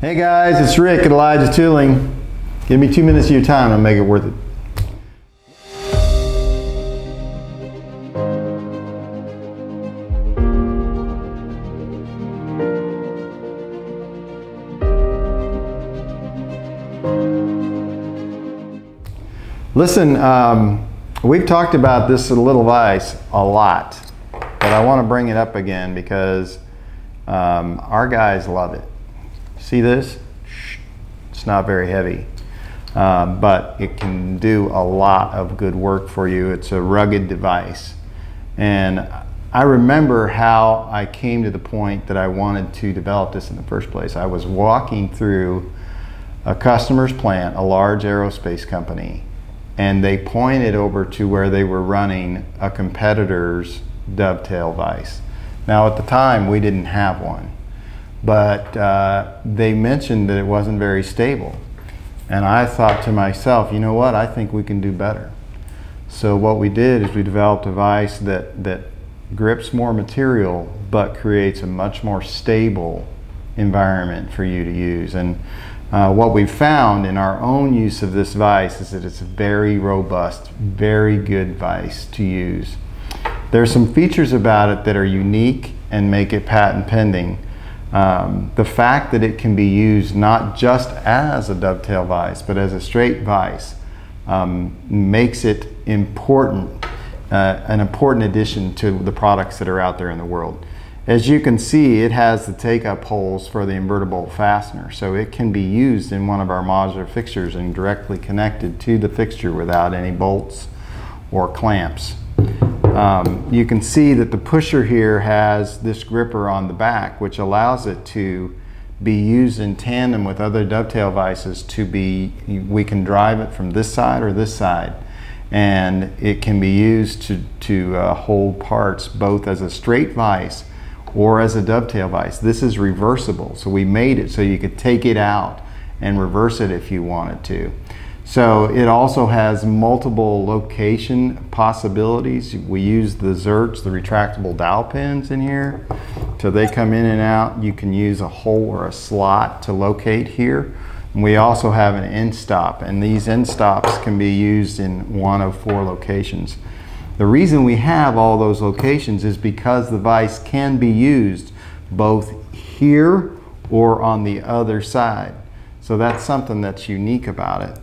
Hey guys, it's Rick at Elijah Tooling. Give me two minutes of your time I'll make it worth it. Listen, um, we've talked about this little vice a lot, but I want to bring it up again because um, our guys love it. See this? It's not very heavy, um, but it can do a lot of good work for you. It's a rugged device. And I remember how I came to the point that I wanted to develop this in the first place. I was walking through a customer's plant, a large aerospace company, and they pointed over to where they were running a competitor's dovetail vise. Now at the time we didn't have one, but uh, they mentioned that it wasn't very stable. And I thought to myself, you know what, I think we can do better. So what we did is we developed a vise that, that grips more material but creates a much more stable environment for you to use. And uh, what we've found in our own use of this vise is that it's a very robust, very good vise to use. There are some features about it that are unique and make it patent pending. Um, the fact that it can be used not just as a dovetail vise, but as a straight vise um, makes it important, uh, an important addition to the products that are out there in the world. As you can see, it has the take-up holes for the invertible fastener, so it can be used in one of our modular fixtures and directly connected to the fixture without any bolts or clamps. Um, you can see that the pusher here has this gripper on the back, which allows it to be used in tandem with other dovetail vices to be, we can drive it from this side or this side. And it can be used to, to uh, hold parts both as a straight vise or as a dovetail vise. This is reversible, so we made it so you could take it out and reverse it if you wanted to. So it also has multiple location possibilities. We use the Zerts, the retractable dowel pins in here. So they come in and out. You can use a hole or a slot to locate here. And we also have an end stop and these end stops can be used in one of four locations. The reason we have all those locations is because the vise can be used both here or on the other side. So that's something that's unique about it.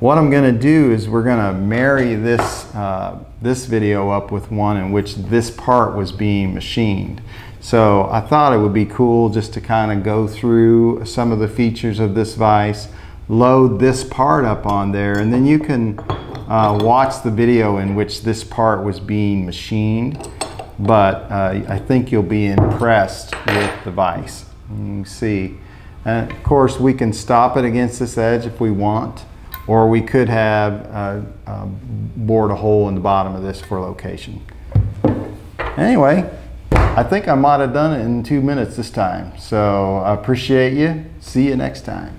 What I'm going to do is we're going to marry this, uh, this video up with one in which this part was being machined. So I thought it would be cool just to kind of go through some of the features of this vise, load this part up on there, and then you can uh, watch the video in which this part was being machined. But uh, I think you'll be impressed with the vise. You see. And of course, we can stop it against this edge if we want or we could have uh, uh, bored a hole in the bottom of this for location. Anyway, I think I might have done it in two minutes this time. So I appreciate you. See you next time.